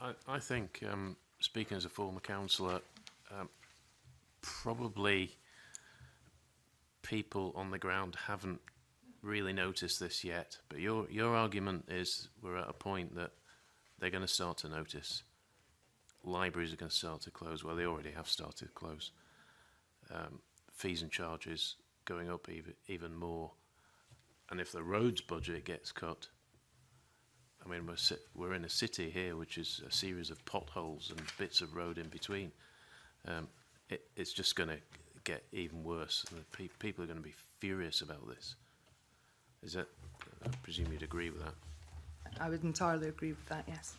I, think, um, speaking as a former councillor, um, probably people on the ground haven't really noticed this yet. But your your argument is we're at a point that they're going to start to notice. Libraries are going to start to close. Well, they already have started to close. Um, fees and charges going up even, even more. And if the roads budget gets cut, I mean, we're, si we're in a city here, which is a series of potholes and bits of road in between. Um, it, it's just going to get even worse. And pe people are going to be furious about this. Is that? I presume you'd agree with that. I would entirely agree with that. Yes.